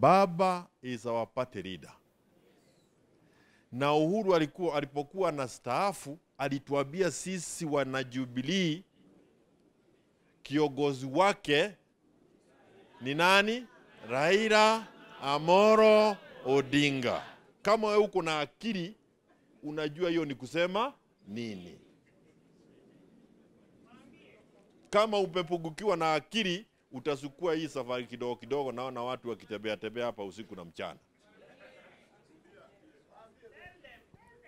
Baba is our party leader. Na Uhuru alikuwa alipokuwa na staafu alituambia sisi wana Jubilee kiongozi wake ni nani? Raila Amoro Odinga. Kama wewe uko na akili, unajua hiyo ni kusema nini. Kama umepungukiwa na akili, utasukua hii safari kidogo kidogo. Naona watu wakitembea tembea hapa usiku na mchana.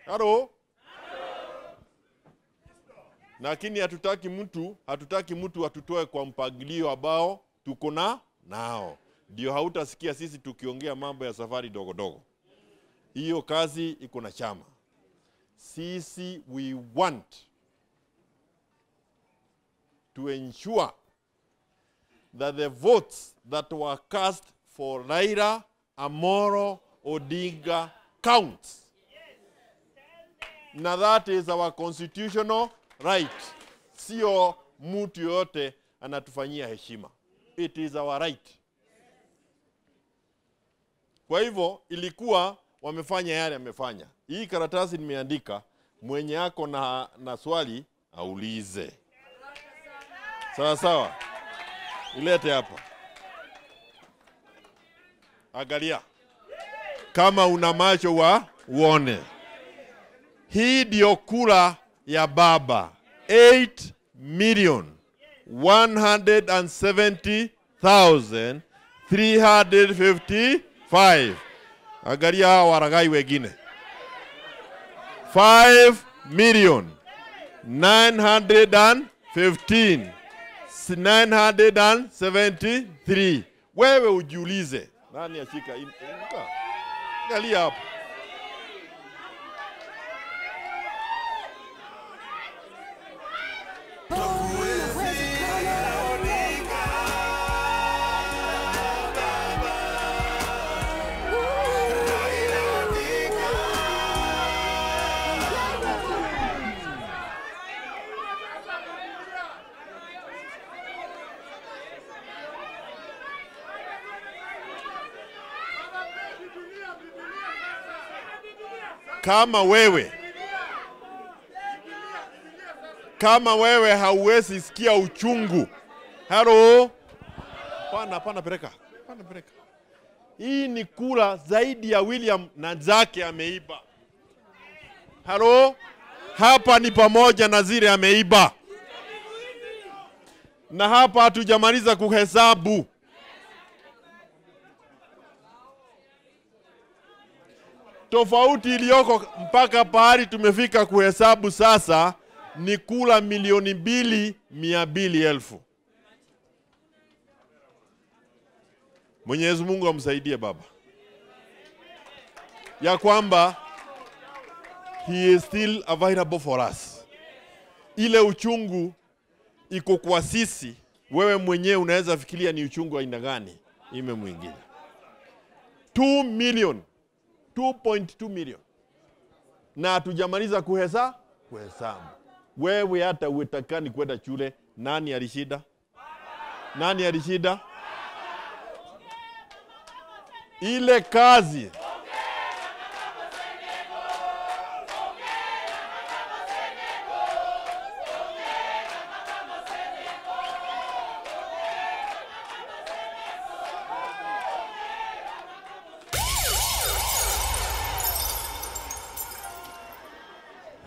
Halo? Lakini hatutaki mtu hatutaki mtu atutoe kwa mpangilio ambao tuko na nao, ndio hautasikia sisi tukiongea mambo ya safari dogo dogo. Hiyo kazi iko na chama. Sisi we want to ensure that the votes that were cast for Raila Amoro Odinga count. Na that is our constitutional right. Sio mtu yoyote anatufanyia heshima. It is our right. Kwa hivyo ilikuwa wamefanya yale amefanya. Hii karatasi nimeandika, mwenye yako na, na swali aulize. Sawa sawa, ilete hapa, angalia. Kama una macho wa uone. Hii ndio kura ya baba. 8 million 170,355. Angalia hawa waragai wengine. 5 million 915 973. Wewe ujiulize, nani ashika? Angalia hapo. Kama wewe kama wewe hauwezi sikia uchungu, halo, pana pana, pereka pana, pereka. Hii ni kura zaidi ya William na zake ameiba. Halo, hapa ni pamoja na zile ameiba, na hapa hatujamaliza kuhesabu. Tofauti iliyoko mpaka pahali tumefika kuhesabu sasa ni kula milioni mbili mia mbili elfu. Mwenyezi Mungu amsaidie baba, ya kwamba he is still available for us. Ile uchungu iko kwa sisi, wewe mwenyewe unaweza fikiria ni uchungu aina gani? Ime mwingine. 2 million 2.2 million na hatujamaliza kuhesa kuhesabu. Wewe hata uetakani kwenda shule, nani alishinda? Nani alishinda? Ile kazi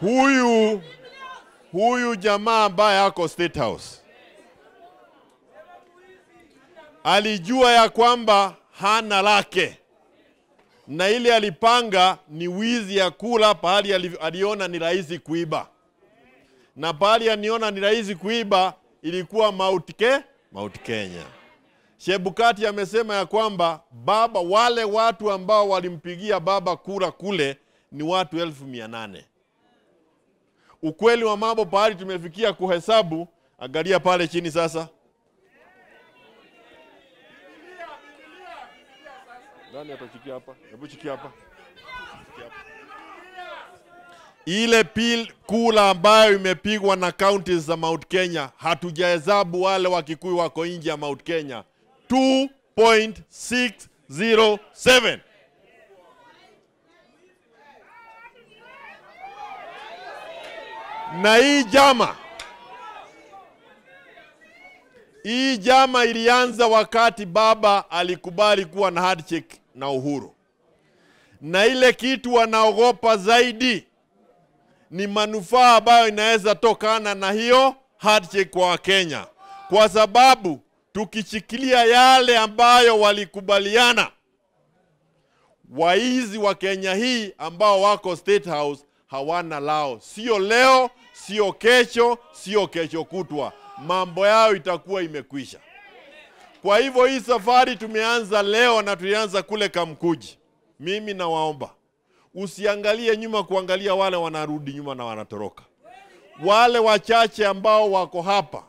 huyu huyu jamaa ambaye ako State House alijua ya kwamba hana lake, na ile alipanga ni wizi ya kula pahali aliona ni rahisi kuiba, na pahali aniona ni rahisi kuiba ilikuwa Mount, Ke, Mount Kenya. Shebukati amesema ya kwamba baba, wale watu ambao walimpigia baba kura kule ni watu elfu mia nane. Ukweli wa mambo pahali tumefikia kuhesabu, angalia pale chini sasa. Nani atachikia hapa? Hebu chikia hapa. Ile pil kula ambayo imepigwa na counties za Mount Kenya, hatujahesabu wale wa Kikuyu wako nje ya Mount Kenya. 2.6 Na hii jama hii jama ilianza wakati baba alikubali kuwa na handshake na Uhuru, na ile kitu wanaogopa zaidi ni manufaa ambayo inaweza tokana na hiyo handshake kwa Wakenya, kwa sababu tukishikilia yale ambayo walikubaliana, waizi wa Kenya hii ambao wako State House hawana lao, sio leo, sio kesho, sio kesho kutwa, mambo yao itakuwa imekwisha. Kwa hivyo hii safari tumeanza leo na tulianza kule Kamkuji. Mimi nawaomba usiangalie nyuma kuangalia wale wanarudi nyuma na wanatoroka. Wale wachache ambao wako hapa,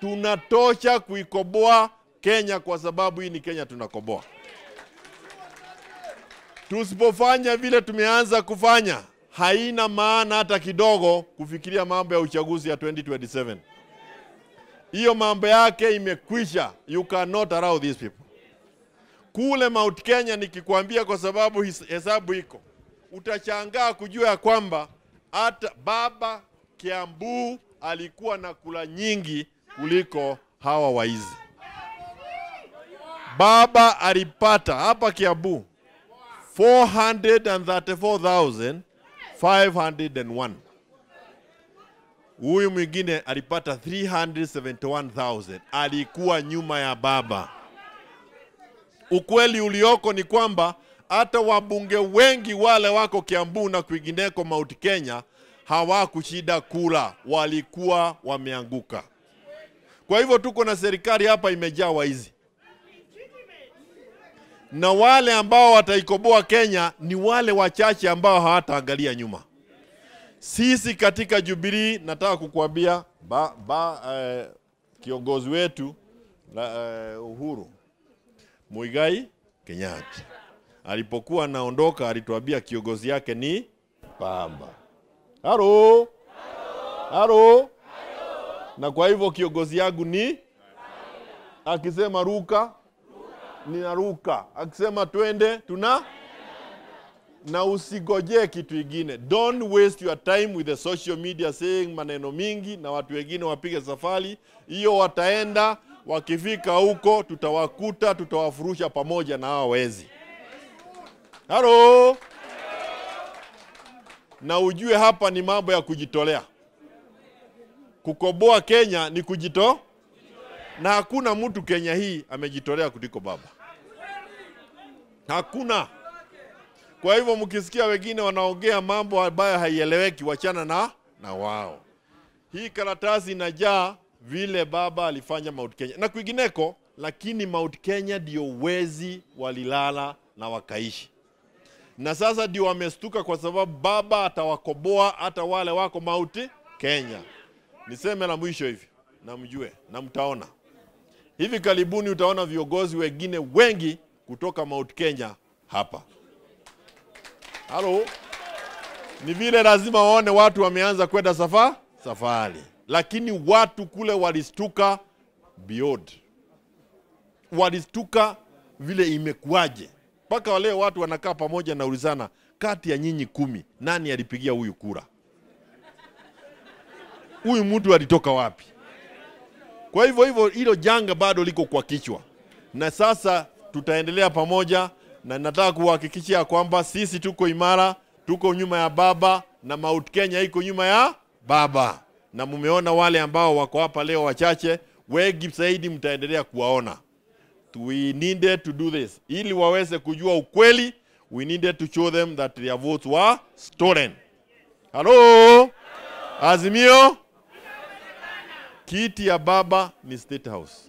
tunatosha kuikoboa Kenya, kwa sababu hii ni Kenya tunakoboa. Tusipofanya vile tumeanza kufanya, haina maana hata kidogo kufikiria mambo ya uchaguzi ya 2027. Hiyo mambo yake imekwisha. You cannot allow these people. Kule Mount Kenya nikikwambia, kwa sababu hesabu iko, utachangaa kujua ya kwamba hata baba Kiambu alikuwa na kula nyingi kuliko hawa waizi. Baba alipata hapa Kiambu 434,501. Huyu mwingine alipata 371,000. Alikuwa nyuma ya baba. Ukweli ulioko ni kwamba hata wabunge wengi wale wako Kiambu na kwingineko mauti Kenya hawakushida kula, walikuwa wameanguka. Kwa hivyo tuko na serikali hapa imejaa waizi, na wale ambao wataikoboa Kenya ni wale wachache ambao hawataangalia nyuma. Sisi katika Jubilee, nataka kukuambia ba, ba, eh, kiongozi wetu eh, Uhuru Muigai Kenyatta alipokuwa anaondoka alituambia kiongozi yake ni pamba. Halo, halo. Na kwa hivyo kiongozi yangu ni akisema ruka, ninaruka, akisema twende tuna na usigojee kitu ingine. Don't waste your time with the social media saying maneno mingi na watu wengine wapige safari hiyo. Wataenda wakifika huko, tutawakuta tutawafurusha pamoja na hawa wezi. Halo, na ujue hapa ni mambo ya kujitolea. Kukoboa Kenya ni kujito, na hakuna mtu Kenya hii amejitolea kuliko baba, hakuna. Kwa hivyo mkisikia wengine wanaongea mambo ambayo haieleweki, wachana na, na wao. Hii karatasi inajaa vile baba alifanya Mount Kenya na kwingineko, lakini Mount Kenya ndio wezi walilala na wakaishi, na sasa ndio wamestuka kwa sababu baba atawakoboa hata wale wako Mount Kenya. Niseme la mwisho hivi, namjue na mtaona hivi karibuni, utaona viongozi wengine wengi kutoka Mount Kenya hapa. Halo, ni vile lazima waone watu wameanza kwenda safa safari, lakini watu kule walistuka beyond, walistuka vile imekuwaje mpaka wale watu wanakaa pamoja na ulizana, kati ya nyinyi kumi nani alipigia huyu kura? Huyu mtu alitoka wapi? Kwa hivyo hivyo, hilo janga bado liko kwa kichwa, na sasa tutaendelea pamoja na nataka kuhakikishia kwamba sisi tuko imara, tuko nyuma ya baba na Mount Kenya iko nyuma ya baba, na mumeona wale ambao wako hapa leo wachache, wengi zaidi mtaendelea kuwaona. We needed to do this ili waweze kujua ukweli. We needed to show them that their votes were stolen. Hello? Azimio, kiti ya baba ni State House.